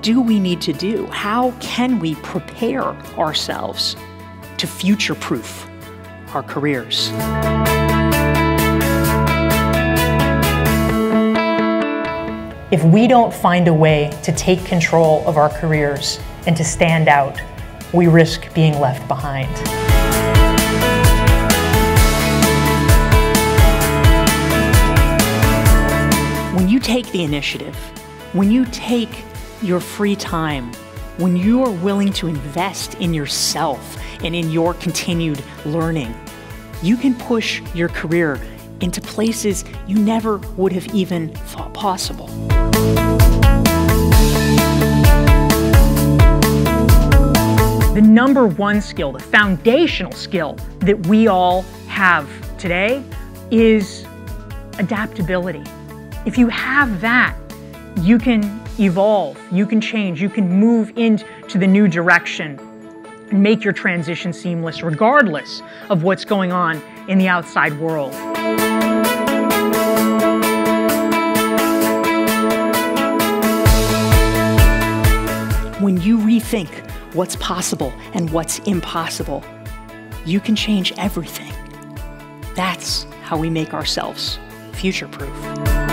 do we need to do? How can we prepare ourselves to future proof our careers? If we don't find a way to take control of our careers and to stand out, we risk being left behind. When you take the initiative, when you take your free time, when you are willing to invest in yourself and in your continued learning, you can push your career into places you never would have even thought possible. The number one skill, the foundational skill that we all have today is adaptability. If you have that, you can evolve, you can change, you can move into the new direction and make your transition seamless regardless of what's going on in the outside world. When you rethink what's possible and what's impossible, you can change everything. That's how we make ourselves future proof.